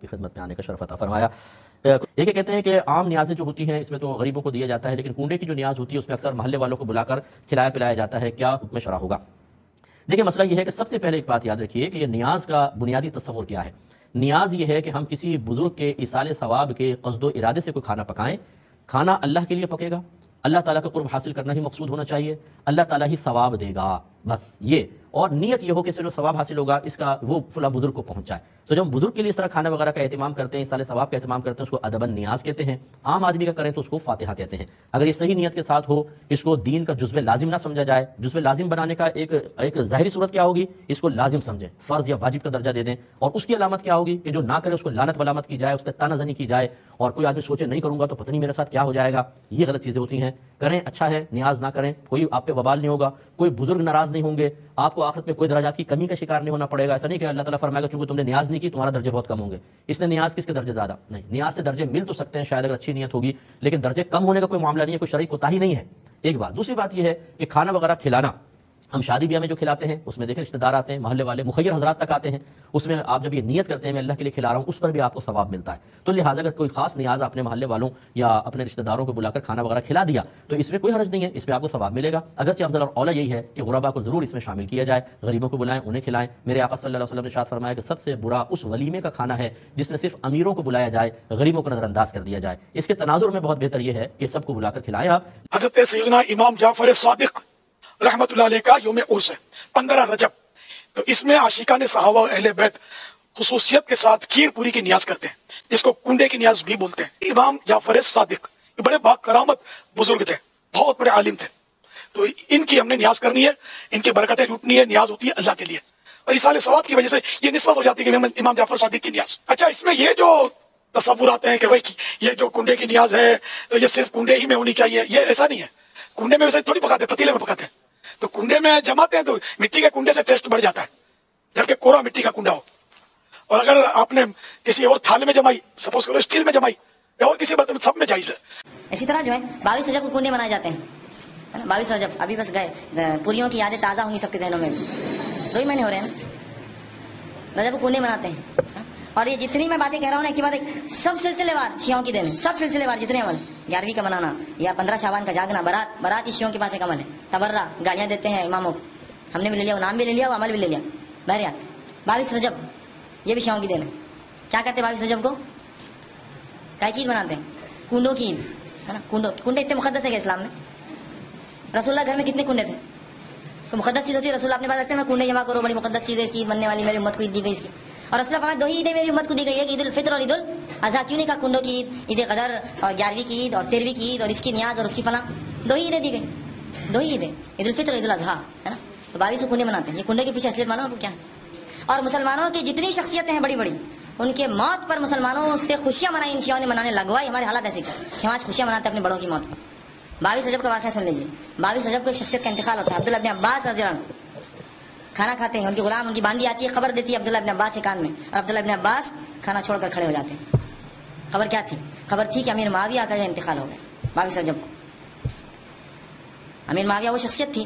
की खिदमत में आने का शरफ अता फरमाया। देखिए कहते हैं कि आम न्याजें जो होती हैं, इसमें तो गरीबों को दिया जाता है, लेकिन कुंडे की जो न्याज होती है, उसमें अक्सर महल्ले वालों को बुलाकर खिलाया पिलाया जाता है, क्या हुक्म शरा होगा? देखिए, मसला यह है कि सबसे पहले एक बात याद रखिए कि यह न्याज का बुनियादी तस्वुर क्या है? न्याज ये है कि हम किसी बुज़ुर्ग के इसाले सवाब के कसदो इरादे से कोई खाना पकाएँ, खाना अल्लाह के लिए पकेगा। अल्लाह ताला का कुर्ब हासिल करना ही मकसूद होना चाहिए। अल्लाह ताला ही सवाब देगा। बस ये। और नीयत ये हो कि जो सवाब हासिल होगा इसका वो फुला बुज़ुर्ग को पहुँचाए। तो जब बुज़ुर्ग के लिए इस तरह खाना वगैरह का एहतमाम करते हैं, साले सवाब का एहतमाम करते हैं, उसको अदबन न्याज कहते हैं, आम आदमी का करें तो उसको फातिहा कहते हैं। अगर ये सही नीयत के साथ हो, इसको दीन का जुज्व लाजिम ना समझा जाए, जुज्व लाजिम बनाने का एक एक ज़ाहिर सूरत क्या होगी? इसको लाजिम समझे, फ़र्ज़ या वाजिब का दर्जा दे दें। और उसकी अलामत क्या होगी कि जो ना करे, उसको लानत वलामत की जाए, उस पर तानाजनी की जाए, और कोई आदमी सोचे, नहीं करूँगा तो पता नहीं मेरे साथ क्या हो जाएगा? ये गलत चीज़ें होती हैं। करें अच्छा है न्याज ना करें, कोई आप पे बवाल नहीं होगा, कोई बुज़ुर्ग नाराज़ नहीं होंगे, आपको आखिरत में कोई दर्जा की कमी का शिकार नहीं होना पड़ेगा, ऐसा नहीं कि अल्लाह ताला फरमाएगा, चूँकि तुमने न्याज नहीं की, तुम्हारा दर्जे बहुत कम होंगे। इसने न्याज किसके दर्जे ज़्यादा? नहीं, न्याज से दर्जे मिल तो सकते हैं, शायद अगर अच्छी नीयत होगी, लेकिन दर्जे कम होने का कोई मामला नहीं है, कोई शरीक होता ही नहीं है। एक बात, दूसरी बात यह है कि खाना वगैरह खिलाना हम शादी ब्याह में जो खिलाते हैं, उसमें देखें रिश्तेदार आते हैं, मोहल्ले वाले मुखैर हजरात तक आते हैं, उसमें आप जब ये नियत करते हैं, मैं अल्लाह के लिए खिला रहा हूँ, उस पर भी आपको सवाब मिलता है। तो लिहाजा अगर कोई खास नियाज अपने मोहल्ले वालों या अपने रिश्तेदारों को बुलाकर खाना वगैरह खिला दिया तो इसमें कोई हर्ज नहीं है इसमें आपको सवाब मिलेगा। अगर अफजल और औला यही है कि गुरबा को ज़रूर इसमें शामिल किया जाए, गरीबों को बुलाएँ, उन्हें खिलाएँ। मेरे आपस वसल्लम ने शाद फरमाया कि सबसे बुरा उस वलीमे का खाना है, जिसमें सिर्फ़ अमीरों को बुलाया जाए, गरीबों को नजरअंदाज कर दिया जाए। इसके तनाजुर में बहुत बेहतर यह है कि सबको बुलाकर खिलाएँ आप। रहमत का योम उर्स है, पंद्रह रजब। तो इसमें आशिका ने सहावा अहले बैत खसूसियत के साथ खीर पूरी की न्याज करते हैं, जिसको कुंडे की न्याज भी बोलते हैं। इमाम जाफ़र सादिक बड़े करामत बुज़ुर्ग थे, बहुत बड़े आलिम थे। तो इनकी हमने न्याज करनी है, इनकी बरकतें लूटनी है, न्याज होती है अल्लाह के लिए। और इस साल सवाब की वजह से ये निस्बत हो जाती है कि इमाम जाफ़र सादिक की न्याज। अच्छा इसमें ये जो तस्वुर आते हैं कि भाई ये जो कुंडे की न्याज है तो ये सिर्फ़ कुंडे ही में होनी चाहिए, ये ऐसा नहीं है। कुंडे में वैसे थोड़ी पकाते, पतीले में पकाते हैं। तो कुंडे में जमाते हैं तो मिट्टी के कुंडे से टेस्ट बढ़ जाता है। जबकि कोरा मिट्टी का कुंडा हो। और अगर आपने किसी और थाले में जमाई सपोज़ करो स्टील में जमाई, या और किसी बर्तन सब में जाइए। इसी तरह जो है, बाईस रजब को कुंडे बनाए जाते हैं। बाईस रजब, अभी बस गए। पुरियों की यादें ताज़ा होंगी सबके जहनों में। दो ही महीने हो रहे हैं रजब कुंडे बनाते हैं। और ये जितनी मैं बातें कह रहा हूँ ना कि बात सब सिलसिलेवार शियों की देने सब सिलसिलेवार जितने अमल। ग्यारहवीं का मनाना या पंद्रह शाबान का जागना। बारात बारात शियों के पास एक अमल है। तबर्रा, गालियाँ देते हैं इमामों को। हमने भी ले लिया नाम भी ले लिया, वो अमल भी ले लिया। बहरिया बाईस रजब, ये भी शियों की देने क्या करते बाईस रजब को? क्या ईद बनाते हैं? कुंडों की ईद है ना? कुंडो, कुंडे इतने मुकदस है क्या इस्लाम में? रसुल्ला घर में कितने कुंडे थे? तो मुकदस चीज़ होती है रसुल्ला अपने पास रखते हैं कुंडे जमा करो, बड़ी मुकदस चीज़ है इसकी ईद बनने वाली, मेरी उम्मत को ईद दी गई इसकी। और असला फरमाया दो ही ईदें मेरी उम्मत को दी गई है कि ईद फित्र और ईद अजहा क्यों नहीं कहा कुंडों की ईद? ईद कदर, और ग्यारहवीं की ईद, और तेरहवीं की ईद, और इसकी न्याज, और उसकी फला। दो ही ईदें दी गई। दो ही ईदें। ईद फित्र ईद उल अजहा है ना? तो बाईस कुंडे मनाते हैं। ये कुंडे के पीछे असलियत मानो क्या है? और मुसलमानों की जितनी शख्सियतें हैं बड़ी बड़ी उनके मौत पर मुसलमानों से खुशियाँ मनाई, इन शियाओं ने मनाने लगवाई। हमारे हालात ऐसे कि आज खुशियाँ मनाते हैं अपने बड़ों की मौत पर। बाईस अजब का वाक्य सुन लीजिए। बाईस अजब को एक शख्सियत का इंतकाल होता है अब्दुल अब्बास खाना खाते हैं। उनके गुलाम, उनकी बांदी आती है, खबर देती है अब्दुल्ला अब्बास के कान में। और अब्दुल्ला इब्न अब्बास खाना छोड़कर खड़े हो जाते हैं। खबर क्या थी? खबर थी कि अमीर माविया का जो इंतकाल हो गया बाईस रजब को। अमीर माविया वो शख्सियत थी,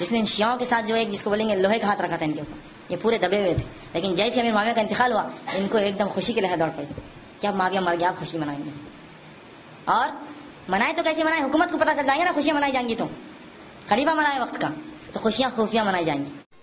जिसने इन शियाओं के साथ जो एक, जिसको बोलेंगे लोहे का हाथ रखा था इनके ऊपर। ये पूरे दबे हुए थे। लेकिन जैसे अमीर माविया का इंतकाल हुआ, इनको एकदम खुशी की लहर दौड़ पड़ी। क्या माविया मर गया? आप खुशी मनाएँगे। और मनाए तो कैसे मनाए? हुकूमत को पता चल जाएँगे ना, खुशियाँ मनाई जाएँगी तो। खलीफा मनाए वक्त का तो खुशियाँ खुफिया मनाई जाएँगी।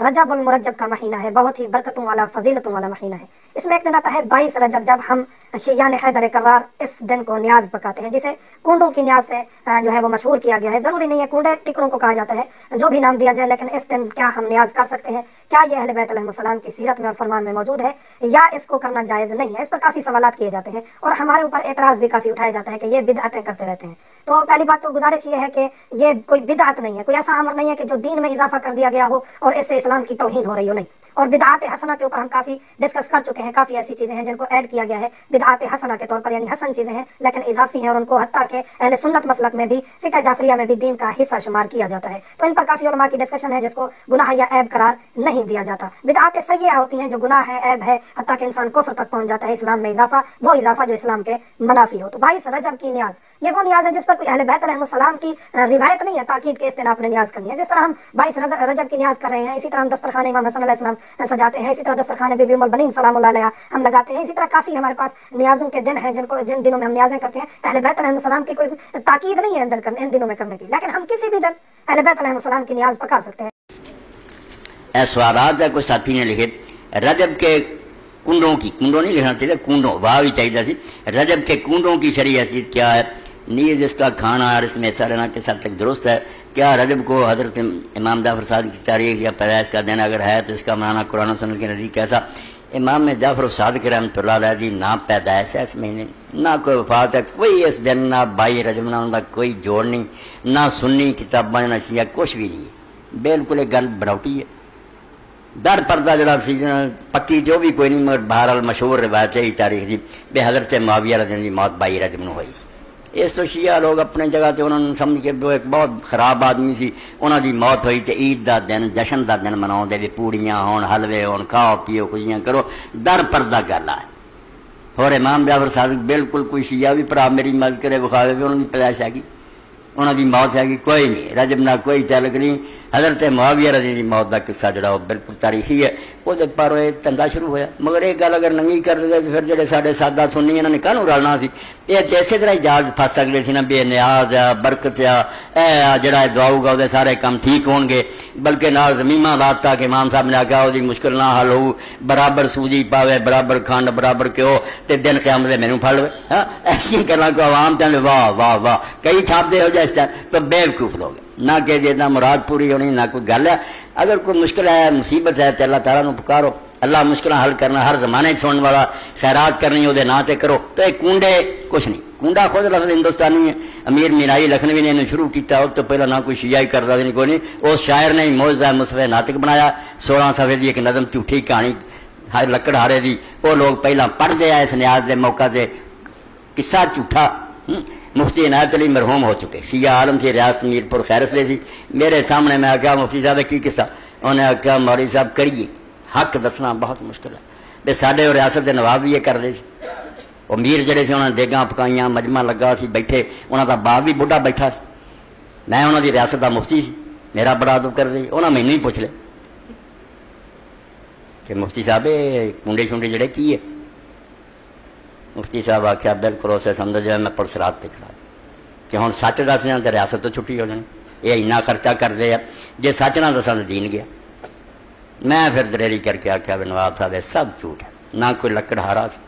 रजब मुरजब का महीना है, बहुत ही बरकतों वाला, फजीलतों वाला महीना है। इसमें एक दिन आता है, बाईस रजब, जब हम शियान हैदर करार इस दिन को न्याज पकाते हैं, जिसे कुंडों की न्याज से जो है वो मशहूर किया गया है। ज़रूरी नहीं है, कुंडे टिकड़ों को कहा जाता है, जो भी नाम दिया जाए, लेकिन इस दिन क्या हम न्याज कर सकते हैं? क्या यह अहल बैतम की सीरत में और फरमान में मौजूद है? या इसको करना जायज़ नहीं है? इस पर काफ़ी सवाल किए जाते हैं, और हमारे ऊपर एतराज़ भी काफ़ी उठाया जाता है कि ये बिदातें करते रहते हैं। तो पहली बात तो गुजारिश ये है कि ये कोई बिदात नहीं है, कोई ऐसा अमर नहीं है कि जो दीन में इजाफा कर दिया गया हो, और इससे इस्लाम की तोहिन हो रही हो नहीं और बिदात हसना के ऊपर हम काफ़ी डिस्कस कर चुके हैं, काफ़ी ऐसी चीज़ें हैं जिनको ऐड किया गया है। बिदात हसना के तौर पर यानी हसन चीज़ें हैं, लेकिन इजाफी हैं और उनको हत्या के अहले सुन्नत मसलक में भी फ़िक्र जाफरिया में भी दीन का हिस्सा शुमार किया जाता है। तो इन पर काफ़ी उलमा की डिस्कशन है जिसको गुनाह या ऐब करार नहीं दिया जाता। बिदात सैया होती हैं जो गुनाह है, ऐब है, हत्या के इंसान कुफर तक पहुँच जाता है, इस्लाम में इजाफा, वो इजाफा जो इस्लाम के मुनाफी हो। तो बाईस रजब की न्याज, ये वो न्याज है जिस पर कोई अहले सलाम की रिवायत नहीं है, ताकीद के इस्तेनाफ ने न्याज करनी है। जिस तरह हम बाईस रजब की न्याज कर रहे हैं, इसी तरह दस्तरखान इमाम हसन सजाते हैं। इसी तरह दस्तरखान बी उमर बनी सलाम हम लगाते हैं। इसी तरह काफ़ी हमारे पास न्याजों के दिन है, जिनको जिन दिनों में हम न्याजें करते हैं। अहल बैत सलाम की कोई ताकीद नहीं है अंदर करने इन दिनों में करने की। लेकिन हम किसी भी दिन अहल बैत सलाम की न्याज पका सकते हैं। स्वागत है, कोई साथी ने लिखे, रजब के कुंडों की कुंडों नहीं लिखना चाहिए, कुंडों। वाह भी चाहिए थी रजब के कुंडों की शरीय क्या है? नीज इसका खाना और इसमें ऐसा के साथ तक दुरुस्त है। क्या रजब को हज़रत इमाम जाफ़र सादक की तारीख या पैदाइश का दिन अगर है तो इसका माना कुरान सन के नजीक कैसा? इमाम जाफ़र साद के रहमत जी, ना पैदाइश है इस महीने, ना कोई वफात है, कोई इस दिन, ना बाई रजब, ना उनका कोई जोड़ नहीं, ना सुननी किताबा ना शिया, कुछ भी नहीं बिल्कुल एक गल बनौटी है। दर पर जरा सीज़न पक्की जो भी कोई नहीं, मगर बहरहाल मशहूर रिवायत है तारीख जी भी हज़रत माविया रजन की मौत बाई रजम हुई ਇਸ ਤੋਂ ਸ਼ੀਆ ਲੋਕ ਆਪਣੀ ਜਗ੍ਹਾ ਤੇ ਉਹਨਾਂ ਨੂੰ ਸਮਝ ਕੇ ਉਹ ਇੱਕ ਬਹੁਤ ਖਰਾਬ ਆਦਮੀ ਸੀ ਉਹਨਾਂ ਦੀ ਮੌਤ ਹੋਈ ਤੇ ਈਦ ਦਾ ਦਿਨ ਜਸ਼ਨ ਦਾ ਦਿਨ ਮਨਾਉਂਦੇ ਵੀ ਪੂੜੀਆਂ ਹੋਣ ਹਲਵੇ ਹੋਣ ਖਾਓ ਪੀਓ ਖੁਸ਼ੀਆਂ ਕਰੋ ਦਰ ਪਰਦਾ ਗੱਲ ਆ ਹੋਰ ਇਮਾਮ ਜਾਫਰ ਸਾਦਕ ਬਿਲਕੁਲ ਕੋਈ ਸ਼ੀਆ ਵੀ ਭਰਾ ਮੇਰੀ ਮਦਦ ਕਰੇ ਵਿਖਾਵੇ ਵੀ ਉਹਨਾਂ ਦੀ ਪੈਦਾਇਸ਼ ਹੈਗੀ ਉਹਨਾਂ ਦੀ ਮੌਤ ਹੈਗੀ ਕੋਈ ਨਹੀਂ ਰਜਬ ਨਾਲ ਕੋਈ ਤਾਲੁਕ ਨਹੀਂ हज़रत मुआविया रज़ी मौत का किस्सा जो बिल्कुल तारीखी है वो पर धंधा शुरू होया। मगर एक गल अगर नंगी कर दे फिर जो सादा सुनी इन्होंने कहू रलना इसे इस तरह जाल फस सकते थे ना, बेनियाज आ, बरकत आ जरा दुआऊगा वो सारे काम ठीक हो गए बल्कि नाल जमीमा वादता कि मान साहब ने आख्या मुश्किल ना हल हो बराबर सूजी पावे, बराबर खंड, बराबर क्यों तो दिन क्याम से मैनू फल हाँ, ऐसी गलत आवाम चल वाह वाह वाह, कई छापते हो जाए इस टाइम। तो बेवकूफ़ लोग ना कि देना मुराद पूरी होनी ना कोई गल है अगर कोई मुश्किल है मुसीबत है तो अल्लाह तारा पुकारो अल्लाह मुश्किल हल करना हर जमाने सुनने वाला खैरात करनी वो ना तो करो तो ये कूडे कुछ नहीं कूडा खुद लगता हिंदुस्तानी है अमीर मीनाई लखनवी ने इन्हें शुरू किया उस तो पहले ना कोई शिजा ही करता नहीं कोई नहीं उस शायर ने मौजदा मुसफे नाटक बनाया सोलह सफे की एक नदम झूठी कहानी हर लकड़हारे की वह लोग पहला पढ़ते हैं इस न्याज के मौका से किस्सा झूठा इस न्याज के मौका से किस्सा झूठा हम्म, मुफ्ती इनायत अली मरहूम हो चुके शिया आलम से रियासत मीरपुर खैरस दे सी मेरे सामने मैं आख्या मुफ्ती साहब की किस्सा उन्हें आख्या मौली साहब करिए हक दसना बहुत मुश्किल है भी साढ़े और रियासत के नवाब भी ये करते सी ਉਹ ਮੀਰ ਜਿਹੜੇ ਸੀ ਉਹਨਾਂ ਨੇ ਦੇਗਾਂ ਪਕਾਈਆਂ ਮਜਮਾ ਲੱਗਾ ਸੀ ਬੈਠੇ ਉਹਨਾਂ ਦਾ ਬਾਪ ਵੀ ਬੁੱਢਾ ਬੈਠਾ ਸੀ ਮੈਂ ਉਹਨਾਂ ਦੀ ਰਿਆਸਤ ਦਾ ਮੁਫਤੀ ਸੀ ਮੇਰਾ ਬੜਾ ਅਦਬ ਕਰਦੇ ਸੀ ਉਹਨਾਂ ਮੈਨੂੰ ਹੀ ਪੁੱਛ ਲਿਆ ਕਿ ਮੁਫਤੀ ਸਾਹਿਬ ਇਹ ਕੁੰਡੇ ਛੁੰਡੇ ਜਿਹੜੇ ਕੀ ਹੈ ਮੁਫਤੀ ਸਾਹਿਬ ਆਖਿਆ ਬਿਲਕੁਲ ਉਸੇ ਸਮਝ ਜਿਵੇਂ ਮੈਂ ਪੁਲਿਸ ਰਾਤ ਤੇ ਖੜਾ ਸੀ ਕਿ ਹੁਣ ਸੱਚ ਦੱਸਿਆ ਤੇ ਰਿਆਸਤ ਤੋਂ ਛੁੱਟੀ ਹੋ ਜਾਣੀ ਇਹ ਇੰਨਾ ਖਰਚਾ ਕਰਦੇ ਆ ਜੇ ਸੱਚ ਨਾ ਦੱਸਾਂ ਤਾਂ ਦੀਨ ਗਿਆ ਮੈਂ ਫਿਰ ਦਰੇਰੀ ਕਰਕੇ ਆਖਿਆ ਵੀ ਨਵਾਬ ਸਾਹਿਬ ਇਹ ਸਭ ਝੂਠ ਹੈ ਨਾ ਕੋਈ ਲੱਕੜਹਾਰਾ ਸੀ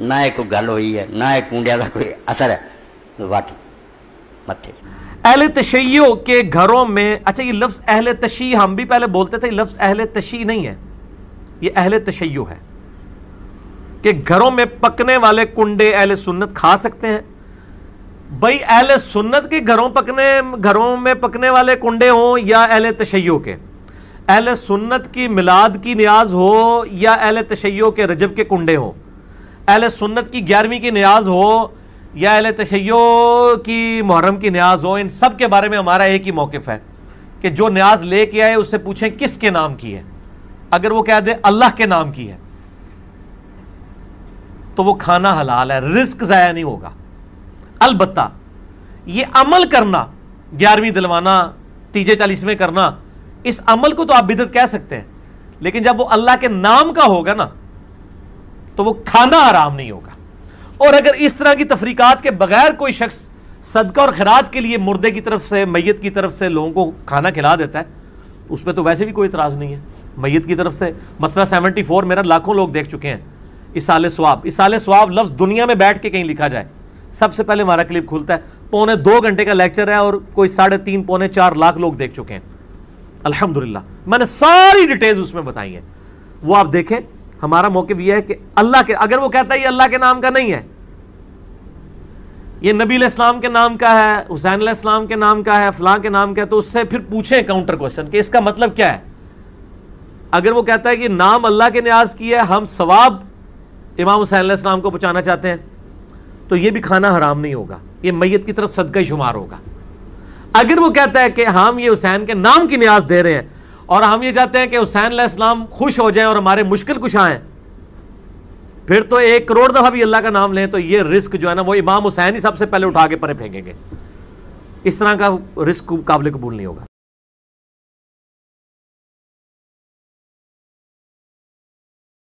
ना एक कोई गल हुई है ना एक कुंडिया का कोई असर है वाट मत्थे अहले तशैयो के घरों में अच्छा ये लफ्ज़ अहले तशी हम भी पहले बोलते थे लफ्ज़ अहले तशी नहीं है ये अहले तशैयो है कि घरों में पकने वाले कुंडे अहले सुन्नत खा सकते हैं। भाई, अहल सुन्नत के घरों पकने, घरों में पकने वाले कुंडे हों या अहले तशैयो के? अहले सुन्नत की मिलाद की न्याज हो या अहले तशैयो के रजब के कुंडे हों? अहल सुन्नत की ग्यारहवीं की न्याज हो या अहल तशैयो की मुहर्रम की न्याज हो? इन सब के बारे में हमारा एक ही मौकफ है कि जो न्याज लेके आए, उससे पूछें किसके नाम की है? अगर वो कह दे अल्लाह के नाम की है तो वो खाना हलाल है, रिस्क ज़ाया नहीं होगा। अलबत् ये अमल करना, ग्यारहवीं दिलवाना, तीजे चालीसवें करना, इस अमल को तो आप बिदत कह सकते हैं, लेकिन जब वो अल्लाह के नाम का होगा ना तो वो खाना आराम नहीं होगा। और अगर इस तरह की तफरीकात के बगैर कोई शख्स सदका और खैरात के लिए मुर्दे की तरफ़ से, मैयत की तरफ़ से लोगों को खाना खिला देता है उस पर तो वैसे भी कोई इतराज़ नहीं है। मैयत की तरफ़ से, मसला 74 मेरा लाखों लोग देख चुके हैं। इसाल स्वाब। इसाल स्वाब लफ्ज़ दुनिया में बैठ के कहीं लिखा जाए। सबसे पहले हमारा क्लिप खुलता है। पौने दो घंटे का लेक्चर है और कोई साढ़े तीन, पौने चार लाख लोग देख चुके हैं। अल्हम्दुलिल्लाह। मैंने सारी डिटेल्स उसमें बताई हैं। वो आप देखें, हमारा मौकफ यह है कि अल्लाह के, अगर वो कहता है अल्लाह के नाम का नहीं है, ये नबी इस्लाम के नाम का है, हुसैन इस्लाम के नाम का है, फलां के नाम का है तो उससे फिर पूछें काउंटर क्वेश्चन इसका मतलब क्या है? अगर वो कहता है कि नाम अल्लाह के न्याज की है, हम सवाब इमाम हुसैन इस्लाम को पहुंचाना चाहते हैं तो ये भी खाना हराम नहीं होगा, ये मैयत की तरफ़ सदका ही शुमार होगा। अगर वो कहता है कि हम ये हुसैन के नाम की न्याज दे रहे हैं, और हम ये चाहते हैं कि हुसैन इस्लाम खुश हो जाए और हमारे मुश्किल कुछ आए, फिर तो एक करोड़ दफ़ा भी अल्लाह का नाम लें तो ये रिस्क जो है ना, वो इमाम हुसैन ही सबसे पहले उठा के परे फेंकेंगे। इस तरह का रिस्क काबिल कबूल नहीं होगा।